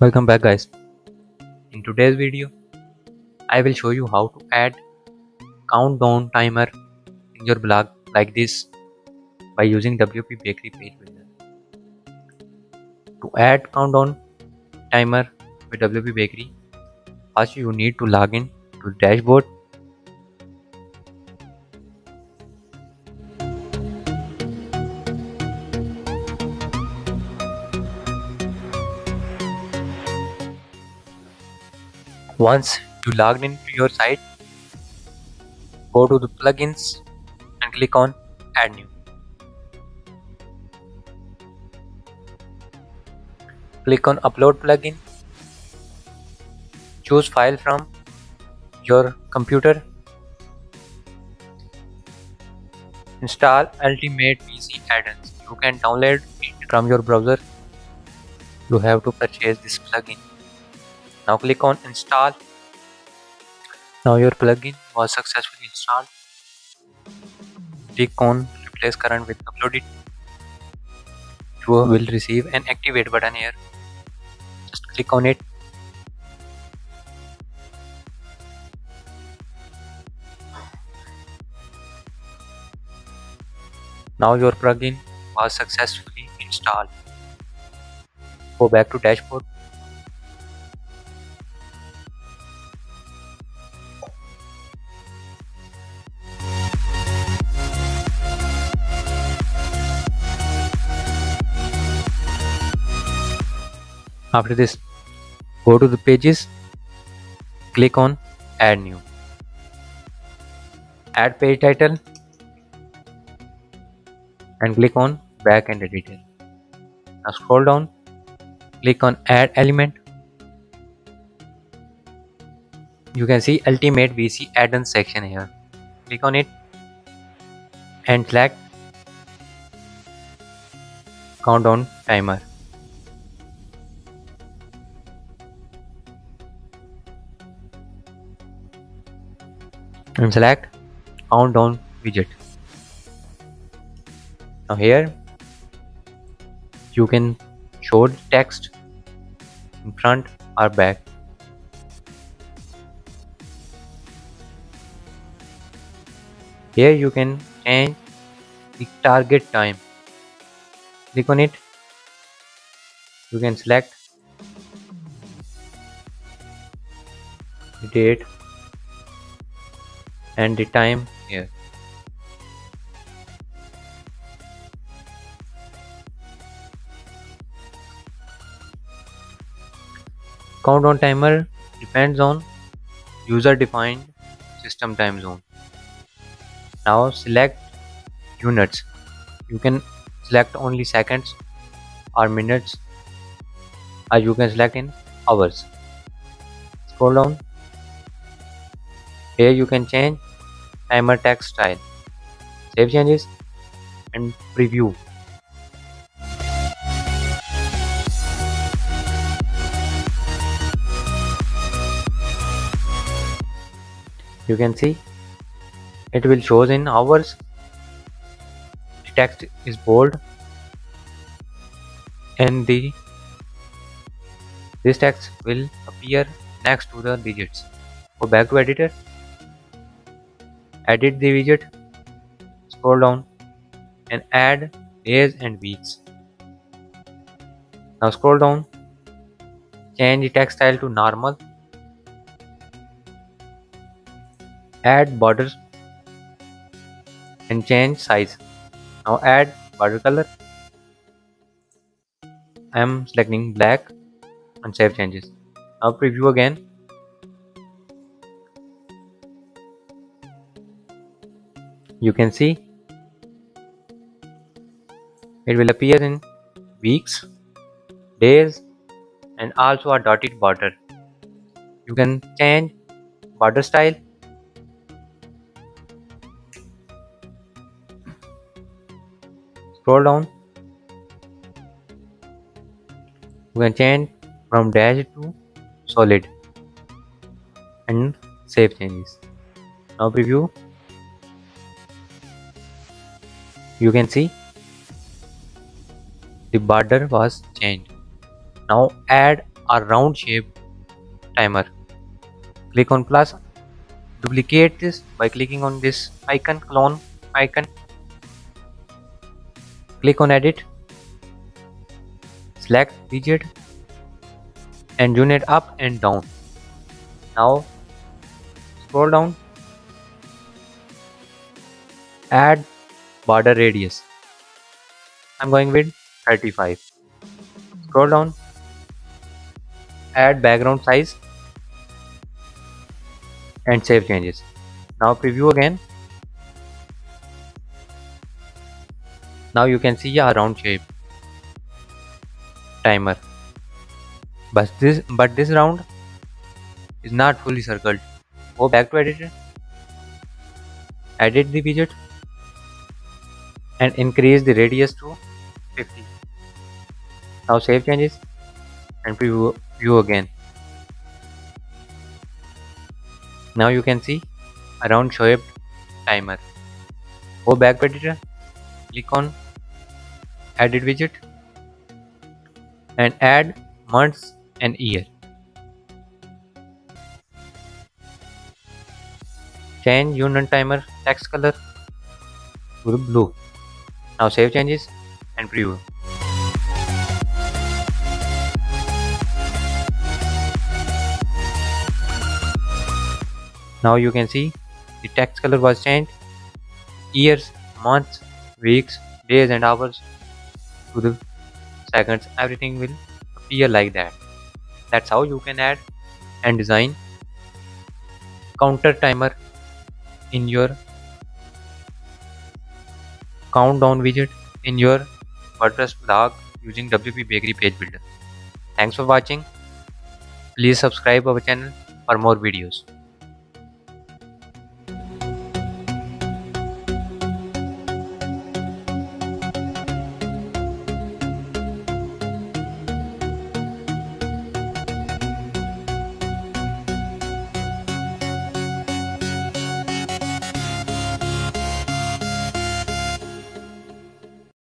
Welcome back guys. In today's video, I will show you how to add countdown timer in your blog like this by using WP Bakery page builder. To add countdown timer with WP Bakery, first you need to log in to dashboard Once you logged into your site, go to the plugins and click on add new. Click on upload plugin. Choose file from your computer. Install Ultimate VC add-ons. You can download it from your browser. You have to purchase this plugin now click on install. Now your plugin was successfully installed. Click on replace current with uploaded. You will receive an activate button here. Just click on it. Now your plugin was successfully installed. Go back to dashboard after this go to the pages click on add new. Add page title and click on backend editor. Now scroll down click on add element. You can see ultimate vc add-on section here. Click on it and select countdown timer and select countdown widget. Now here you can show the text in front or back. Here you can change the target time. Click on it. You can select the date and the time here. Countdown timer depends on user defined system time zone. Now select units. You can select only seconds or minutes or you can select in hours. Scroll down here you can change timer text style. Save changes and preview. You can see it will shows in hours. The text is bold and the this text will appear next to the digits. Go back to editor edit the widget scroll down and add days and weeks. Now scroll down change the text style to normal add borders and change size. Now add border color. I am selecting black and save changes. Now preview again you can see. It will appear in weeks days and also a dotted border. You can change border style. Scroll down. You can change from dash to solid and save changes. Now preview you can see the border was changed now add a round shape timer. Click on plus. Duplicate this by clicking on this icon, clone icon. Click on edit. Select widget and unit up and down. Now scroll down. Add border radius. I'm going with 35. Scroll down. Add background size and save changes. Now preview again. Now you can see a round shape timer. But this but this round is not fully circled. Go back to editor. Edit the widget and increase the radius to 50. Now save changes and preview view again. Now you can see a round shaped timer. Go back to editor, click on edit widget and add months and year. Change unit timer text color to blue. Now save changes and preview. Now you can see the text color was changed. Years, months, weeks, days and hours to the seconds everything will appear like that. That's how you can add and design counter timer in your countdown widget in your WordPress blog using WP Bakery page builder. Thanks for watching. Please subscribe our channel for more videos.